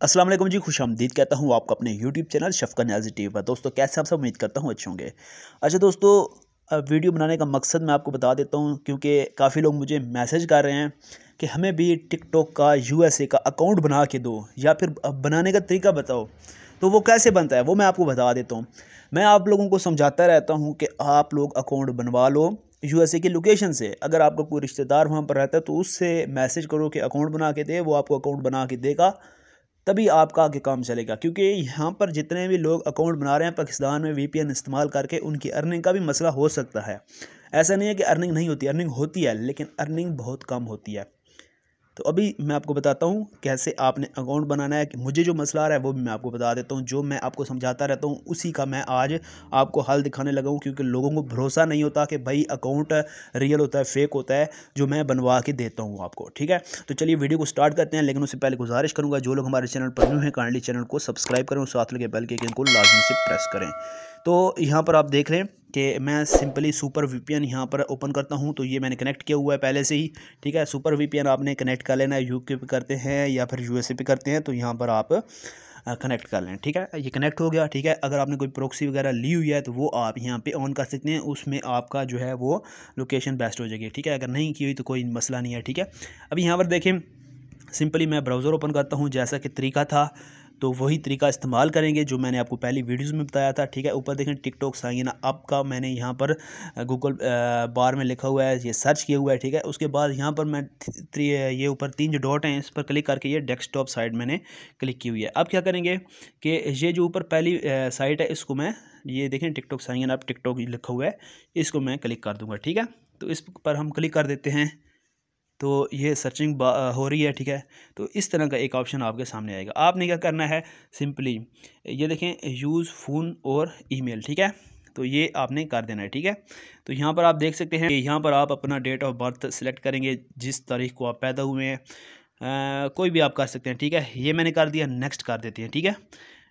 वालेकुम जी, खुश आमदीद कहता हूँ आपको अपने YouTube channel Shafqa Niazi T पर। दोस्तों, कैसे आप सब उम्मीद करता हूँ अच्छे होंगे? अच्छा दोस्तों वीडियो बनाने का मकसद मैं आपको बता देता हूँ, क्योंकि काफ़ी लोग मुझे मैसेज कर रहे हैं कि हमें भी टिकटॉक का यूएसए का अकाउंट बना के दो, या फिर बनाने का तरीका बताओ। तो वो कैसे बनता है, वो मैं आपको बता देता हूँ। मैं आप लोगों को समझाता रहता हूँ कि आप लोग अकाउंट बनवा लो यूएसए की लोकेशन से। अगर आपका कोई रिश्तेदार वहाँ पर रहता है तो उससे मैसेज करो कि अकाउंट बना के दे, वो आपको अकाउंट बना के देगा। तभी आपका आगे काम चलेगा। क्योंकि यहाँ पर जितने भी लोग अकाउंट बना रहे हैं, पाकिस्तान में वीपीएन इस्तेमाल करके उनकी अर्निंग का भी मसला हो सकता है। ऐसा नहीं है कि अर्निंग नहीं होती अर्निंग होती है, लेकिन अर्निंग बहुत कम होती है। तो अभी मैं आपको बताता हूँ कैसे आपने अकाउंट बनाना है, कि मुझे जो मसला आ रहा है वो भी मैं आपको बता देता हूँ। जो मैं आपको समझाता रहता हूँ, उसी का मैं आज आपको हल दिखाने लगा हूँ, क्योंकि लोगों को भरोसा नहीं होता कि भाई अकाउंट रियल होता है, फेक होता है, जो मैं बनवा के देता हूँ आपको, ठीक है? तो चलिए वीडियो को स्टार्ट करते हैं, लेकिन उससे पहले गुजारिश करूँगा, जो लोग हमारे चैनल पर न्यू हैं, काइंडली चैनल को सब्सक्राइब करें साथ लगे बेल के को लाजमी से प्रेस करें। तो यहाँ पर आप देख रहे हैं कि मैं सिंपली सुपर वीपीएन यहाँ पर ओपन करता हूँ तो ये मैंने कनेक्ट किया हुआ है पहले से ही, ठीक है? सुपर वीपीएन आपने कनेक्ट कर लेना है, यूके पे करते हैं या फिर यूएसए पे करते हैं तो यहाँ पर आप कनेक्ट कर लें, ठीक है? ये कनेक्ट हो गया, ठीक है? अगर आपने कोई प्रोक्सी वगैरह ली हुई है तो वो आप यहाँ पे ऑन कर सकते हैं, उसमें आपका जो है वो लोकेशन बेस्ट हो जाएगी, ठीक है? अगर नहीं की हुई तो कोई मसला नहीं है, ठीक है? अभी यहाँ पर देखें, सिंपली मैं ब्राउज़र ओपन करता हूँ, जैसा कि तरीका था तो वही तरीका इस्तेमाल करेंगे जो मैंने आपको पहली वीडियोस में बताया था। ठीक है, ऊपर देखें टिकटॉक साइन अप का मैंने यहाँ पर गूगल बार में लिखा हुआ है, ये सर्च किया हुआ है। ठीक है, उसके बाद यहाँ पर मैं ये ऊपर तीन जो डॉट हैं, इस पर क्लिक करके ये डेस्कटॉप साइड मैंने क्लिक की हुई है। अब क्या करेंगे कि ये जो ऊपर पहली साइट है, इसको मैं, ये देखें टिकटॉक साइन अप टिकटॉक लिखा हुआ है, इसको मैं क्लिक कर दूँगा। ठीक है तो इस पर हम क्लिक कर देते हैं। तो ये सर्चिंग हो रही है, ठीक है? तो इस तरह का एक ऑप्शन आपके सामने आएगा। आपने क्या करना है? सिंपली ये देखें यूज़ फ़ोन और ईमेल ठीक है? तो ये आपने कर देना है, ठीक है? तो यहाँ पर आप देख सकते हैं यहाँ पर आप अपना डेट ऑफ़ बर्थ सेलेक्ट करेंगे, जिस तारीख को आप पैदा हुए हैं। कोई भी आप कर सकते हैं, ठीक है? ये मैंने कर दिया नेक्स्ट कर देते हैं, ठीक है?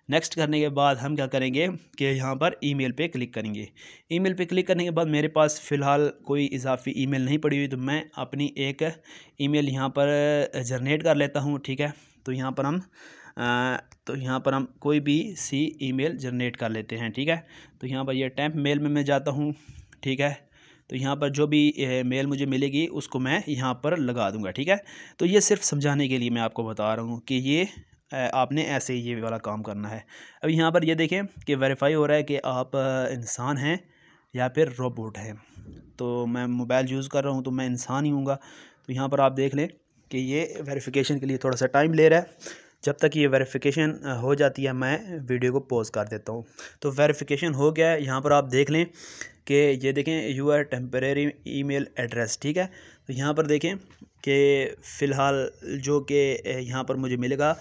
नेक्स्ट करने के बाद हम क्या करेंगे कि यहाँ पर ईमेल पे क्लिक करेंगे। ईमेल पे क्लिक करने के बाद मेरे पास फ़िलहाल कोई इजाफी ईमेल नहीं पड़ी हुई तो मैं अपनी एक ईमेल यहाँ पर जनरेट कर लेता हूँ ठीक है? तो यहाँ पर हम आ, तो यहाँ पर हम कोई भी सी ईमेल जनरेट कर लेते हैं ठीक है? तो यहाँ पर ये टैंप मेल में मैं जाता हूँ ठीक है? तो यहाँ पर जो भी मेल मुझे मिलेगी उसको मैं यहाँ पर लगा दूँगा ठीक है? तो ये सिर्फ़ समझाने के लिए मैं आपको बता रहा हूँ कि ये आपने ऐसे ही ये वाला काम करना है। अब यहाँ पर ये देखें कि वेरीफाई हो रहा है कि आप इंसान हैं या फिर रोबोट हैं। तो मैं मोबाइल यूज़ कर रहा हूँ तो मैं इंसान ही हूँ तो यहाँ पर आप देख लें कि ये वेरिफिकेशन के लिए थोड़ा सा टाइम ले रहा है। जब तक ये वेरिफिकेशन हो जाती है, मैं वीडियो को पॉज कर देता हूँ। तो वेरिफिकेशन हो गया है। यहाँ पर आप देख लें कि ये देखें you are temporary email address ठीक है? तो यहाँ पर देखें कि फ़िलहाल जो कि यहाँ पर मुझे मिलेगा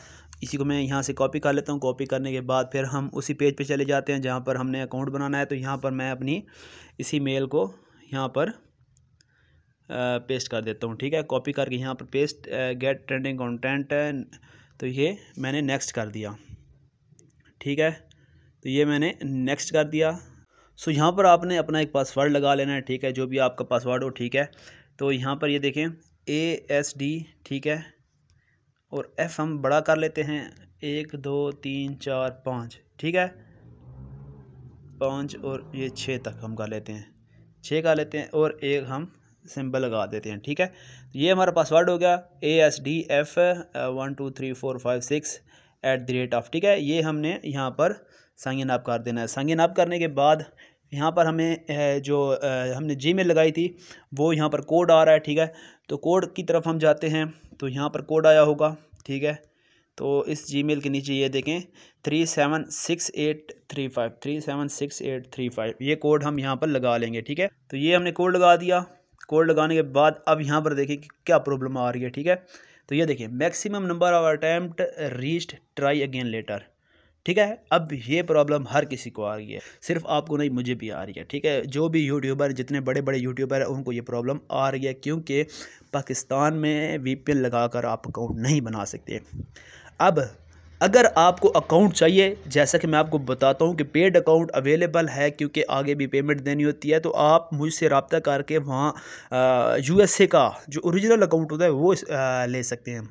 इसी को मैं यहाँ से कॉपी कर लेता हूँ। कॉपी करने के बाद फिर हम उसी पेज पे चले जाते हैं जहाँ पर हमने अकाउंट बनाना है। तो यहाँ पर मैं अपनी इसी मेल को यहाँ पर पेस्ट कर देता हूँ। ठीक है? कॉपी करके यहाँ पर पेस्ट गेट ट्रेंडिंग कंटेंट तो ये मैंने नेक्स्ट कर दिया। ठीक है? तो ये मैंने नेक्स्ट कर दिया। सो यहाँ पर आपने अपना एक पासवर्ड लगा लेना है। ठीक है? जो भी आपका पासवर्ड हो, ठीक है? तो यहाँ पर ये देखें ए एस डी ठीक है? और एफ़ हम बड़ा कर लेते हैं। एक, दो, तीन, चार, पाँच। ठीक है? पाँच और ये छः तक हम कर लेते हैं। छः कर लेते हैं और एक हम सिंबल लगा देते हैं। ठीक है? तो ये हमारा पासवर्ड हो गया। A S D F one two three four five six eight the rate of ठीक है? ये हमने यहाँ पर साइन अप कर देना है। साइन अप करने के बाद यहाँ पर हमें जो हमने जी मेल लगाई थी, वो यहाँ पर कोड आ रहा है, ठीक है? तो कोड की तरफ़ हम जाते हैं तो यहाँ पर कोड आया होगा, ठीक है? तो इस जीमेल के नीचे ये देखें three seven six eight three five three seven six eight three five ये कोड हम यहाँ पर लगा लेंगे, ठीक है? तो ये हमने कोड लगा दिया कोड लगाने के बाद अब यहाँ पर देखें कि क्या प्रॉब्लम आ रही है, ठीक है? तो ये देखिए maximum number of attempt reached try again later ठीक है? अब ये प्रॉब्लम हर किसी को आ रही है। सिर्फ़ आपको नहीं मुझे भी आ रही है ठीक है? जो भी यूट्यूबर जितने बड़े बड़े यूट्यूबर हैं उनको ये प्रॉब्लम आ रही है क्योंकि पाकिस्तान में वीपीएन लगाकर आप अकाउंट नहीं बना सकते। अब अगर आपको अकाउंट चाहिए जैसा कि मैं आपको बताता हूँ कि पेड अकाउंट अवेलेबल है क्योंकि आगे भी पेमेंट देनी होती है तो आप मुझसे रबता करके वहाँ यूएसए का जो ओरिजिनल अकाउंट होता है वो आ, ले सकते हैं।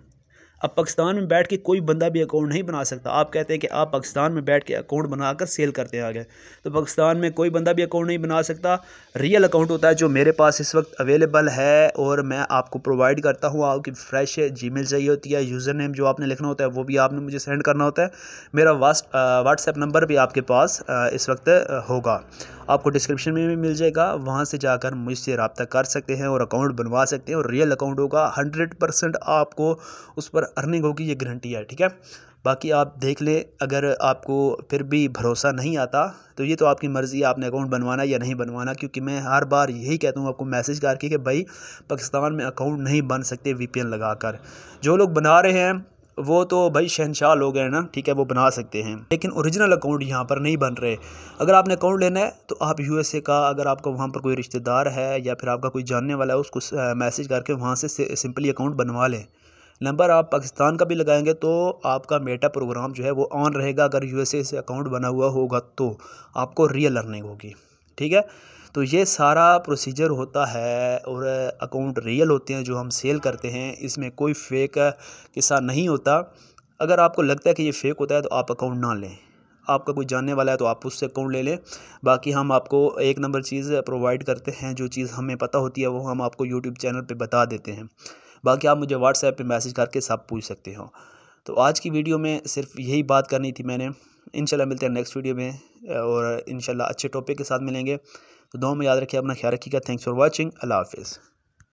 अब पाकिस्तान में बैठ के कोई बंदा भी अकाउंट नहीं बना सकता। आप कहते हैं कि आप पाकिस्तान में बैठ के अकाउंट बनाकर सेल करते हैं आगे। तो पाकिस्तान में कोई बंदा भी अकाउंट नहीं बना सकता। रियल अकाउंट होता है जो मेरे पास इस वक्त अवेलेबल है और मैं आपको प्रोवाइड करता हूँ। आपकी फ्रेश जी चाहिए होती है यूज़र नेम जो आपने लिखना होता है, वो भी आपने मुझे सेंड करना होता है। मेरा व्हाट्सएप नंबर भी आपके पास इस वक्त होगा। आपको डिस्क्रिप्शन में भी मिल जाएगा। वहाँ से जाकर मुझसे रबता कर सकते हैं और अकाउंट बनवा सकते हैं और रियल अकाउंट होगा। हंड्रेड परसेंट आपको उस पर अर्निंग होगी, ये गारंटी है, ठीक है? बाकी आप देख लें, अगर आपको फिर भी भरोसा नहीं आता तो ये तो आपकी मर्ज़ी है, आपने अकाउंट बनवाना या नहीं बनवाना, क्योंकि मैं हर बार यही कहता हूँ आपको मैसेज करके कि भाई, पाकिस्तान में अकाउंट नहीं बन सकते वीपीएन लगाकर। जो लोग बना रहे हैं वो तो भाई शहनशाह लोग हैं ना, ठीक है, वो बना सकते हैं। लेकिन ओरिजिनल अकाउंट यहाँ पर नहीं बन रहे। अगर आपने अकाउंट लेना है तो आप यूएसए का, अगर आपका वहाँ पर कोई रिश्तेदार है, या फिर आपका कोई जानने वाला है, उसको मैसेज करके वहाँ से सिंपली अकाउंट बनवा लें। नंबर आप पाकिस्तान का भी लगाएँगे तो आपका मेटा प्रोग्राम जो है, वो ऑन रहेगा। अगर यूएसए से अकाउंट बना हुआ होगा तो आपको रियल अर्निंग होगी। ठीक है? तो ये सारा प्रोसीजर होता है और अकाउंट रियल होते हैं जो हम सेल करते हैं, इसमें कोई फेक किस्सा नहीं होता। अगर आपको लगता है कि ये फ़ेक होता है तो आप अकाउंट ना लें। आपका कोई जानने वाला है तो आप उससे अकाउंट ले लें। बाकी हम आपको एक नंबर चीज़ प्रोवाइड करते हैं, जो चीज़ हमें पता होती है वो हम आपको यूट्यूब चैनल पे बता देते हैं। बाकी आप मुझे व्हाट्सएप पे मैसेज करके सब पूछ सकते हो। तो आज की वीडियो में सिर्फ़ यही बात करनी थी मैंने। इंशाल्लाह मिलते हैं नेक्स्ट वीडियो में और इंशाल्लाह अच्छे टॉपिक के साथ मिलेंगे। तो दो में याद रखिए अपना ख्याल रखिएगा। थैंक्स फॉर वॉचिंग अल्लाह हाफिज़।